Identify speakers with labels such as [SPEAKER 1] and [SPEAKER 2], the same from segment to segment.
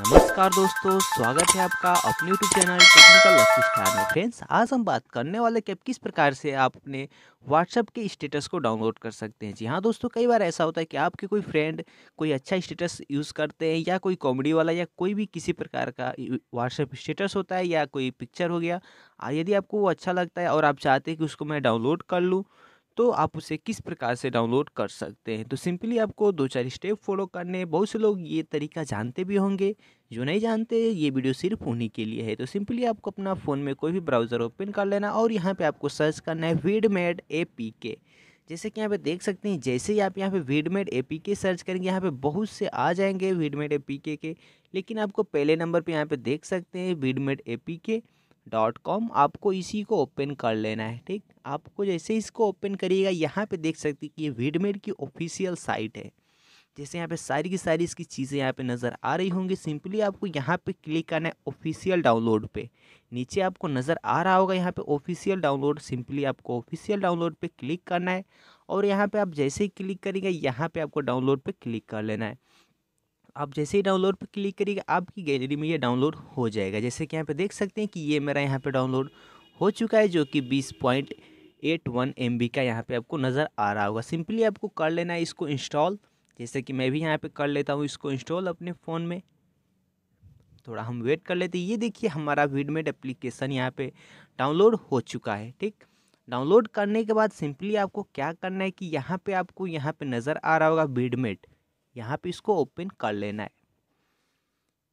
[SPEAKER 1] नमस्कार दोस्तों, स्वागत है आपका अपने यूट्यूब चैनल टेक्निकल में। फ्रेंड्स आज हम बात करने वाले कि किस प्रकार से आप अपने व्हाट्सएप के स्टेटस को डाउनलोड कर सकते हैं। जी हाँ दोस्तों, कई बार ऐसा होता है कि आपके कोई फ्रेंड कोई अच्छा स्टेटस यूज़ करते हैं या कोई कॉमेडी वाला या कोई भी किसी प्रकार का व्हाट्सएप स्टेटस होता है या कोई पिक्चर हो गया। यदि आपको वो अच्छा लगता है और आप चाहते हैं कि उसको मैं डाउनलोड कर लूँ तो आप उसे किस प्रकार से डाउनलोड कर सकते हैं? तो सिंपली आपको दो चार स्टेप फॉलो करने बहुत से लोग ये तरीका जानते भी होंगे, जो नहीं जानते, ये वीडियो सिर्फ़ उन्हीं के लिए है। तो सिंपली आपको अपना फ़ोन में कोई भी ब्राउज़र ओपन कर लेना और यहाँ पे आपको सर्च करना है वीडमेड ए पी के जैसे कि यहाँ पे देख सकते हैं, जैसे ही आप यहाँ पे वीडमेड ए पी के सर्च करेंगे, यहाँ पे बहुत से आ जाएँगे वीडमेड ए पी के। लेकिन आपको पहले नंबर पे यहाँ पे देख सकते हैं Vidmate A P K dot com, आपको इसी को ओपन कर लेना है, ठीक? आपको जैसे इसको ओपन करिएगा, यहाँ पे देख सकते हैं कि ये वीडमेड की ऑफिशियल साइट है। जैसे यहाँ पे सारी की सारी इसकी चीज़ें यहाँ पे नज़र आ रही होंगी। सिंपली आपको यहाँ पे क्लिक करना है ऑफिशियल डाउनलोड पे। नीचे आपको नज़र आ रहा होगा यहाँ पे ऑफिशियल डाउनलोड सिंपली आपको ऑफिशियल डाउनलोड पे क्लिक करना है और यहाँ पे आप जैसे ही क्लिक करेंगे, यहाँ पे आपको डाउनलोड पे क्लिक कर लेना है। आप जैसे ही डाउनलोड पर क्लिक करिएगा, आपकी गैलरी में ये डाउनलोड हो जाएगा। जैसे कि यहाँ पे देख सकते हैं कि ये मेरा यहाँ पे डाउनलोड हो चुका है, जो कि बीस point eight one M B का यहाँ पे आपको नज़र आ रहा होगा। सिंपली आपको कर लेना है इसको इंस्टॉल जैसे कि मैं भी यहाँ पे कर लेता हूँ इसको इंस्टॉल अपने फ़ोन में। थोड़ा हम वेट कर लेते ये देखिए हमारा वीडमेड एप्लीकेशन यहाँ पे डाउनलोड हो चुका है, ठीक? डाउनलोड करने के बाद सिंपली आपको क्या करना है कि यहाँ पे आपको यहाँ पे नज़र आ रहा होगा वीडमेड यहाँ पे इसको ओपन कर लेना है।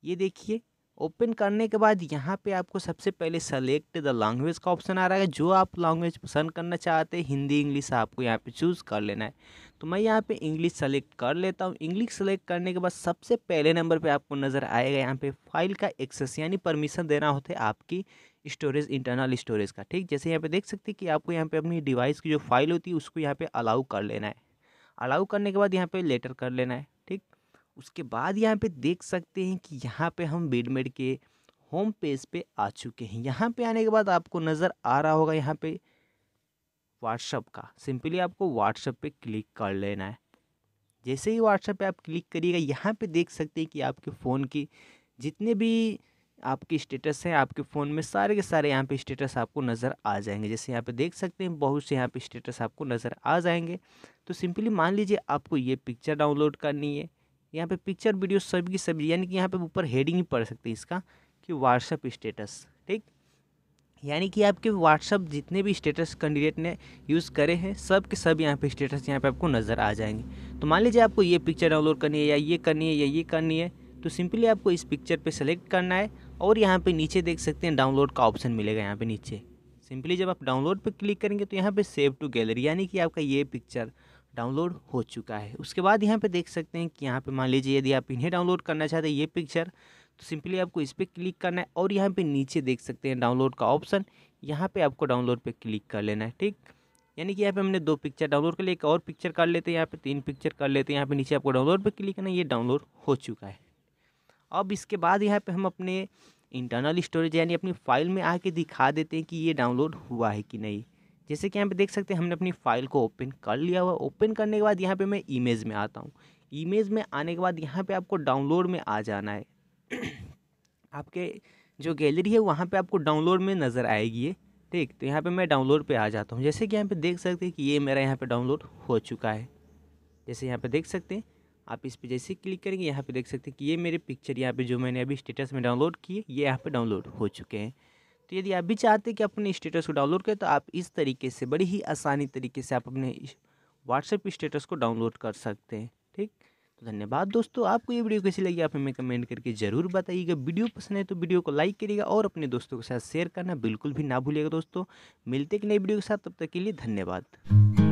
[SPEAKER 1] ये देखिए ओपन करने के बाद यहाँ पे आपको सबसे पहले सेलेक्ट द लैंग्वेज का ऑप्शन आ रहा है। जो आप लैंग्वेज पसंद करना चाहते हैं, हिंदी, इंग्लिश आपको यहाँ पे चूज़ कर लेना है। तो मैं यहाँ पे इंग्लिश सेलेक्ट कर लेता हूँ। इंग्लिश सेलेक्ट करने के बाद सबसे पहले नंबर पे आपको नज़र आएगा यहाँ पे फ़ाइल का एक्सेस यानी परमिशन देना होता है आपकी स्टोरेज इंटरनल स्टोरेज का। ठीक, जैसे यहाँ पे देख सकते हैं कि आपको यहाँ पे अपनी डिवाइस की जो फ़ाइल होती है, उसको यहाँ पे अलाउ कर लेना है। अलाउ करने के बाद यहाँ पे लेटर कर लेना है, ठीक? उसके बाद यहाँ पे देख सकते हैं कि यहाँ पे हम बीडमेड के होम पेज पे आ चुके हैं। यहाँ पे आने के बाद आपको नज़र आ रहा होगा यहाँ पे व्हाट्सअप का। सिंपली आपको व्हाट्सअप पे क्लिक कर लेना है। जैसे ही व्हाट्सअप पे आप क्लिक करिएगा, यहाँ पे देख सकते हैं कि आपके फ़ोन की जितने भी आपके स्टेटस हैं, आपके फ़ोन में सारे के सारे यहाँ पे स्टेटस आपको नज़र आ जाएँगे। जैसे यहाँ पे देख सकते हैं, बहुत से यहाँ पे स्टेटस आपको नज़र आ जाएँगे। तो सिंपली मान लीजिए आपको ये पिक्चर डाउनलोड करनी है। यहाँ पे पिक्चर, वीडियो सभी की सभी, यानी कि यहाँ पे ऊपर हेडिंग ही पड़ सकती है इसका, कि व्हाट्सअप स्टेटस ठीक? यानी कि आपके व्हाट्सअप जितने भी स्टेटस कैंडिडेट ने यूज़ करे हैं, सब के सब यहाँ पे स्टेटस यहाँ पे आपको नज़र आ जाएँगे। तो मान लीजिए आपको ये पिक्चर डाउनलोड करनी है, या ये करनी है, या ये करनी है तो सिंपली आपको इस पिक्चर पे सेलेक्ट करना है, और यहाँ पे नीचे देख सकते हैं डाउनलोड का ऑप्शन मिलेगा यहाँ पे नीचे। सिंपली जब आप डाउनलोड पे क्लिक करेंगे तो यहाँ पे सेव टू गैलरी यानी कि आपका ये पिक्चर डाउनलोड हो चुका है। उसके बाद यहाँ पे देख सकते हैं कि यहाँ पे मान लीजिए यदि आप इन्हें डाउनलोड करना चाहते हैं, ये पिक्चर तो सिंपली आपको इस पर क्लिक करना है और यहाँ पे नीचे देख सकते हैं डाउनलोड का ऑप्शन यहाँ पे आपको डाउनलोड पे क्लिक कर लेना है, ठीक? यानी कि यहाँ पे हमने दो पिक्चर डाउनलोड कर लिया एक और पिक्चर कर लेते हैं, यहाँ पे तीन पिक्चर कर लेते हैं, यहाँ पे नीचे आपको डाउनलोड पे क्लिक करना ये डाउनलोड हो चुका है। अब इसके बाद यहाँ पे हम अपने इंटरनल स्टोरेज यानी अपनी फ़ाइल में आके दिखा देते हैं कि ये डाउनलोड हुआ है कि नहीं। जैसे कि यहाँ पे देख सकते हैं हमने अपनी फ़ाइल को ओपन कर लिया हुआ ओपन करने के बाद यहाँ पे मैं इमेज में आता हूँ इमेज में आने के बाद यहाँ पे आपको डाउनलोड में आ जाना है आपके जो गैलरी है वहाँ पे आपको डाउनलोड में नज़र आएगी ये ठीक तो यहाँ पे मैं डाउनलोड पे आ जाता हूँ जैसे कि यहाँ पे देख सकते हैं कि ये मेरा यहाँ पे डाउनलोड हो चुका है जैसे यहाँ पे देख सकते हैं आप इस पर जैसे क्लिक करेंगे यहाँ पे देख सकते हैं कि ये मेरे पिक्चर यहाँ पे जो मैंने अभी स्टेटस में डाउनलोड किए ये यहाँ पे डाउनलोड हो चुके हैं तो यदि आप भी चाहते हैं कि अपने स्टेटस को डाउनलोड करें तो आप इस तरीके से, बड़ी ही आसानी तरीके से आप अपने व्हाट्सएप स्टेटस को डाउनलोड कर सकते हैं, ठीक? तो धन्यवाद दोस्तों, आपको ये वीडियो कैसी लगी आप हमें कमेंट करके ज़रूर बताइएगा। वीडियो पसंद है तो वीडियो को लाइक करिएगा और अपने दोस्तों के साथ शेयर करना बिल्कुल भी ना भूलिएगा दोस्तों। मिलते कि नई वीडियो के साथ, तब तक के लिए धन्यवाद।